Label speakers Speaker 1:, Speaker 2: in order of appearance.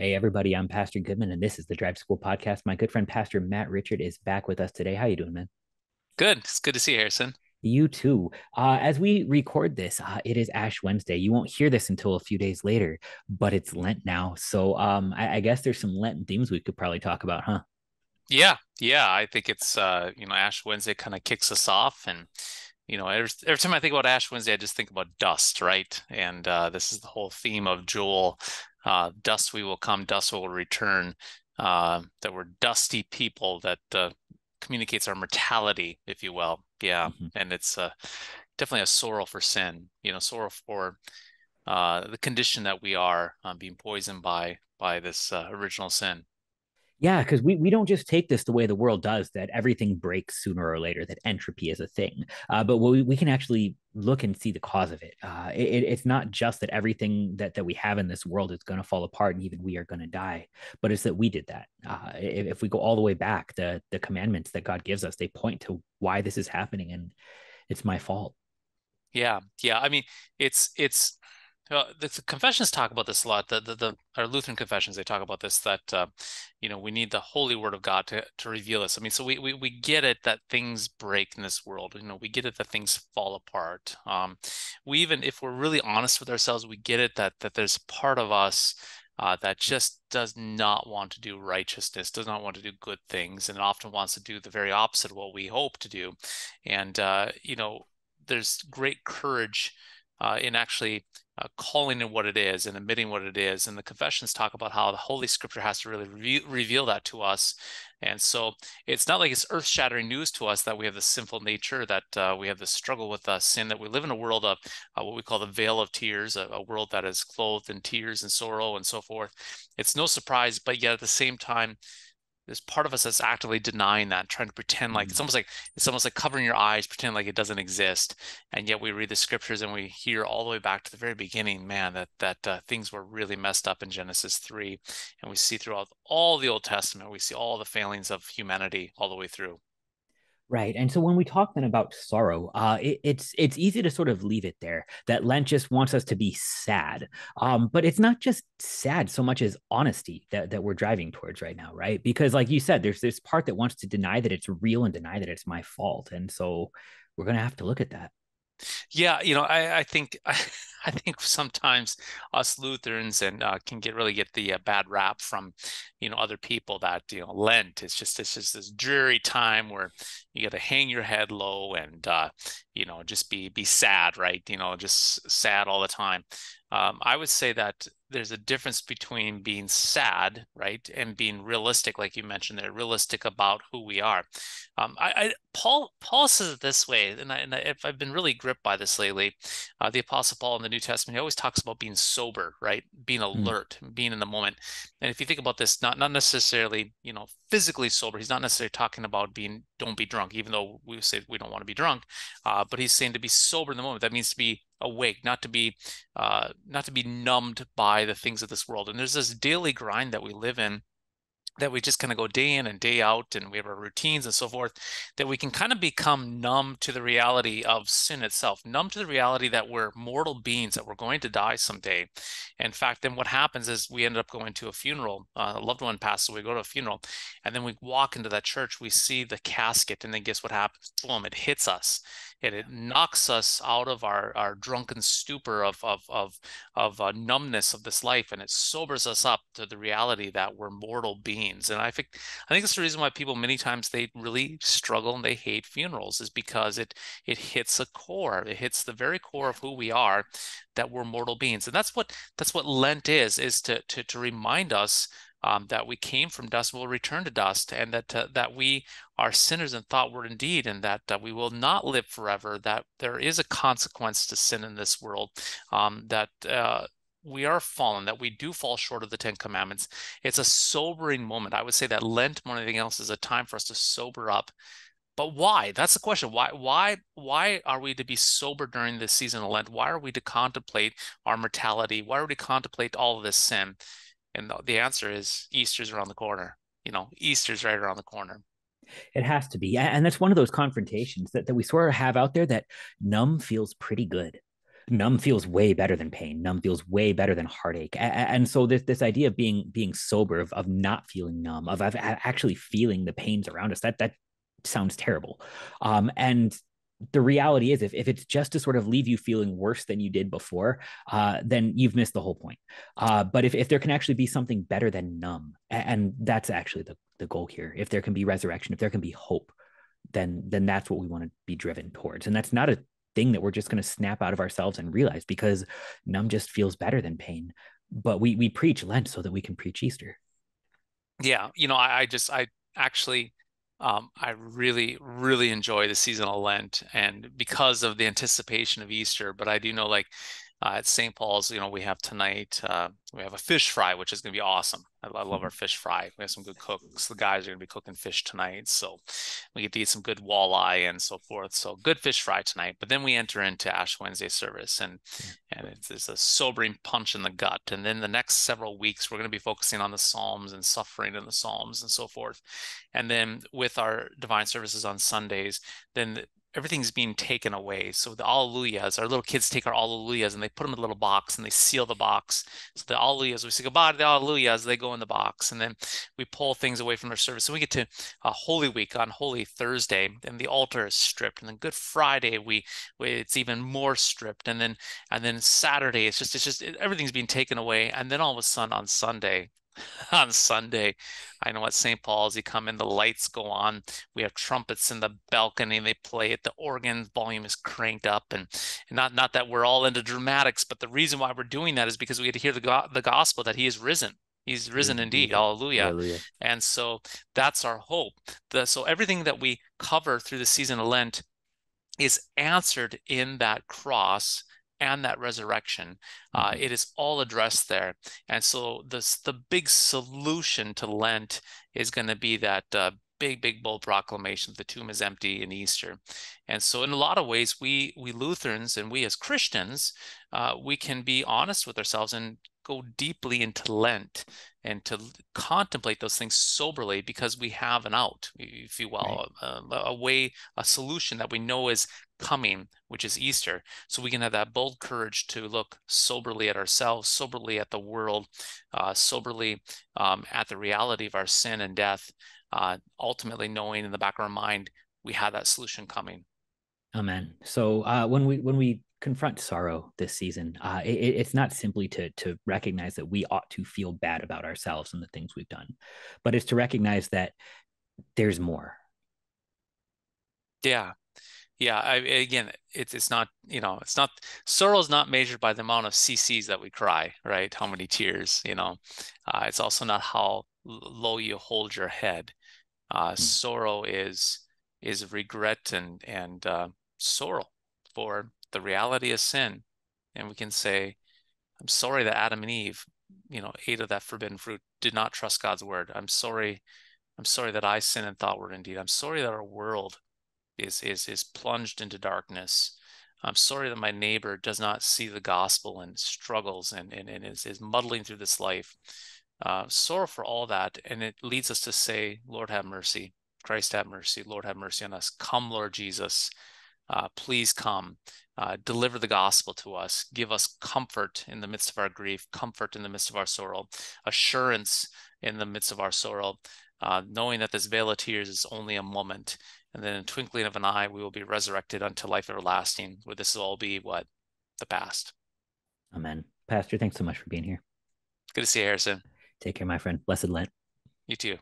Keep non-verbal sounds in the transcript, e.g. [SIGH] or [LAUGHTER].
Speaker 1: Hey everybody, I'm Pastor Goodman, and this is the Drive School Podcast. My good friend Pastor Matt Richard is back with us today. How you doing, man?
Speaker 2: Good. It's good to see you, Harrison.
Speaker 1: You too. Uh, as we record this, uh, it is Ash Wednesday. You won't hear this until a few days later, but it's Lent now. So um, I, I guess there's some Lenten themes we could probably talk about, huh?
Speaker 2: Yeah, yeah. I think it's uh, you know, Ash Wednesday kind of kicks us off, and you know, every, every time I think about Ash Wednesday, I just think about dust, right? And uh, this is the whole theme of Joel uh, dust we will come, dust will return. Uh, that we're dusty people that uh, communicates our mortality, if you will. Yeah, mm-hmm. and it's uh, definitely a sorrow for sin. You know, sorrow for uh, the condition that we are um, being poisoned by by this uh, original sin.
Speaker 1: Yeah, because we, we don't just take this the way the world does, that everything breaks sooner or later, that entropy is a thing. Uh, but we, we can actually look and see the cause of it. Uh, it. It's not just that everything that, that we have in this world is going to fall apart and even we are going to die, but it's that we did that. Uh, if, if we go all the way back, the, the commandments that God gives us, they point to why this is happening and it's my fault.
Speaker 2: Yeah. Yeah. I mean, it's, it's, the, confessions talk about this a lot. The, the, the our Lutheran confessions they talk about this that uh, you know we need the holy word of God to to reveal us. I mean, so we, we we get it that things break in this world. You know, we get it that things fall apart. Um, we even if we're really honest with ourselves, we get it that that there's part of us uh, that just does not want to do righteousness, does not want to do good things, and often wants to do the very opposite of what we hope to do. And uh, you know, there's great courage uh, in actually uh, calling it what it is and admitting what it is. And the confessions talk about how the Holy Scripture has to really re- reveal that to us. And so it's not like it's earth shattering news to us that we have this sinful nature, that uh, we have this struggle with uh, sin, that we live in a world of uh, what we call the vale of tears, a, a world that is clothed in tears and sorrow and so forth. It's no surprise, but yet at the same time, there's part of us that's actively denying that, trying to pretend like it's almost like it's almost like covering your eyes, pretend like it doesn't exist. And yet we read the scriptures and we hear all the way back to the very beginning, man, that that uh, things were really messed up in Genesis three, and we see throughout all the Old Testament, we see all the failings of humanity all the way through.
Speaker 1: Right. And so when we talk then about sorrow, uh, it, it's it's easy to sort of leave it there that Lent just wants us to be sad. Um, but it's not just sad so much as honesty that, that we're driving towards right now, right? Because like you said, there's this part that wants to deny that it's real and deny that it's my fault. And so we're gonna have to look at that.
Speaker 2: Yeah, you know, I, I think I, [LAUGHS] I think sometimes us Lutherans and uh, can get really get the uh, bad rap from, you know, other people that you know Lent is just it's just this dreary time where you got to hang your head low and uh, you know just be be sad, right? You know, just sad all the time. Um, I would say that there's a difference between being sad, right, and being realistic, like you mentioned there, realistic about who we are. Um, I, I, Paul Paul says it this way, and, I, and I, have been really gripped by this lately. Uh, the Apostle Paul in the New Testament, he always talks about being sober, right, being hmm. alert, mm. being in the moment. And if you think about this, not not necessarily, you know, physically sober. He's not necessarily talking about being don't be drunk, even though we say we don't want to be drunk. Uh, but he's saying to be sober in the moment. That means to be awake, not to be uh, not to be numbed by the things of this world. And there's this daily grind that we live in that we just kind of go day in and day out and we have our routines and so forth that we can kind of become numb to the reality of sin itself numb to the reality that we're mortal beings that we're going to die someday. In fact then what happens is we end up going to a funeral uh, a loved one passes away we go to a funeral and then we walk into that church we see the casket and then guess what happens? Boom it hits us and it knocks us out of our, our drunken stupor of of of, of uh, numbness of this life, and it sobers us up to the reality that we're mortal beings. And I think I think that's the reason why people many times they really struggle and they hate funerals is because it it hits a core, it hits the very core of who we are, that we're mortal beings, and that's what that's what Lent is is to to to remind us um, that we came from dust will return to dust, and that uh, that we are sinners in thought, word, and deed, and that uh, we will not live forever. That there is a consequence to sin in this world. Um, that uh, we are fallen, that we do fall short of the Ten Commandments. It's a sobering moment. I would say that Lent, more than anything else, is a time for us to sober up. But why? That's the question. Why? Why? Why are we to be sober during this season of Lent? Why are we to contemplate our mortality? Why are we to contemplate all of this sin? And the, the answer is Easter's around the corner. You know, Easter's right around the corner.
Speaker 1: It has to be. And that's one of those confrontations that, that we sort of have out there that numb feels pretty good. numb feels way better than pain numb feels way better than heartache and, so this this idea of being being sober of, of not feeling numb of, of actually feeling the pains around us that that sounds terrible um, and the reality is if, if it's just to sort of leave you feeling worse than you did before uh, then you've missed the whole point. Uh, but if, if there can actually be something better than numb and that's actually the, the goal here if there can be resurrection if there can be hope then then that's what we want to be driven towards. And that's not a thing that we're just going to snap out of ourselves and realize because numb just feels better than pain. But we we preach lent so that we can preach easter.
Speaker 2: Yeah you know i, I just i actually um, I really, really enjoy the seasonal Lent, and because of the anticipation of Easter. But I do know, like, uh, at St. Paul's, you know, we have tonight, uh, we have a fish fry, which is going to be awesome. I, I, love our mm-hmm. fish fry. We have some good cooks. The guys are going to be cooking fish tonight. So we get to eat some good walleye and so forth. So good fish fry tonight. But then we enter into Ash Wednesday service and, and it's, it's a sobering punch in the gut. And then the next several weeks, we're going to be focusing on the Psalms and suffering in the Psalms and so forth. And then with our divine services on Sundays, then everything's being taken away. So the Alleluias, our little kids take our Alleluias and they put them in a little box and they seal the box. So the Alleluias, we say goodbye to the Alleluias, they go in the box. And then we pull things away from their service. So we get to uh, Holy Week on Holy Thursday and the altar is stripped. And then Good Friday, we, we it's even more stripped. And then and then Saturday, it's just it's just it, everything's being taken away. And then all of a sudden on Sunday, [LAUGHS] on Sunday. I know at St. Paul's, you come in, the lights go on. We have trumpets in the balcony, they play it. The organ volume is cranked up, and, and not not that we're all into dramatics, but the reason why we're doing that is because we get to hear the go- the gospel that He is risen. He's risen indeed. Hallelujah. Hallelujah. And so that's our hope. The, so everything that we cover through the season of Lent is answered in that cross and that resurrection. Uh, mm-hmm. it is all addressed there. And so this, the big solution to Lent is going to be that uh, big, big, bold proclamation the tomb is empty in Easter. And so, in a lot of ways, we we Lutherans and we as Christians, uh, we can be honest with ourselves and go deeply into Lent and to contemplate those things soberly because we have an out, if you will, right. a, a, way, a solution that we know is coming, which is Easter. So we can have that bold courage to look soberly at ourselves, soberly at the world, uh, soberly um, at the reality of our sin and death, uh, ultimately knowing in the back of our mind we have that solution coming.
Speaker 1: Amen. So uh, when we when we confront sorrow this season, uh, it, it's not simply to to recognize that we ought to feel bad about ourselves and the things we've done, but it's to recognize that there's more.
Speaker 2: Yeah, yeah I, again it's it's not you know it's not sorrow is not measured by the amount of cc's that we cry right how many tears you know uh, it's also not how low you hold your head uh, mm. sorrow is is regret and and uh, sorrow for the reality of sin and we can say i'm sorry that adam and eve you know ate of that forbidden fruit did not trust god's word i'm sorry i'm sorry that i sinned in thought word indeed. i'm sorry that our world is is is plunged into darkness. I'm sorry that my neighbor does not see the gospel and struggles and, and, and is, is muddling through this life. Uh, sorrow for all that. And it leads us to say, Lord, have mercy. Christ, have mercy. Lord, have mercy on us. Come, Lord Jesus. Uh, please come. Uh, deliver the gospel to us. Give us comfort in the midst of our grief, comfort in the midst of our sorrow, assurance in the midst of our sorrow, uh, knowing that this vale of tears is only a moment and then in twinkling of an eye, we will be resurrected unto life everlasting, where this will all be what? The past.
Speaker 1: Amen. Pastor, thanks so much for being here.
Speaker 2: Good to see you, Harrison.
Speaker 1: Take care, my friend. Blessed Lent.
Speaker 2: You too.